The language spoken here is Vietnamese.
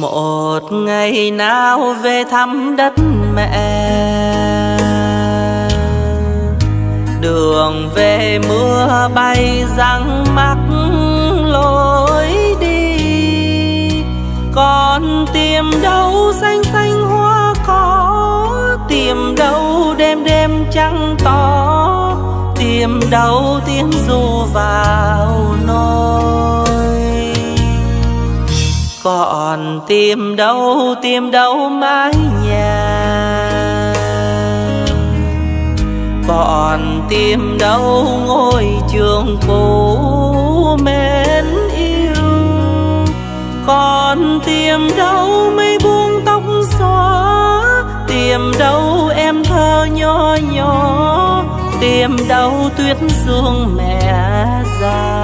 một ngày nào về thăm đất mẹ? Đường về mưa bay răng mắc lối đi. Còn tìm đâu xanh xanh hoa có tìm đâu đêm đêm trăng to? Tìm đâu tiếng ru vào nôi còn tìm đâu tìm đâu mái nhà. Còn tìm đâu ngôi trường cũ mến yêu. Còn tìm đâu mây buông tóc xóa. Tìm đâu em thơ nhỏ nhỏ. Tìm đâu tuyết dương mẹ già.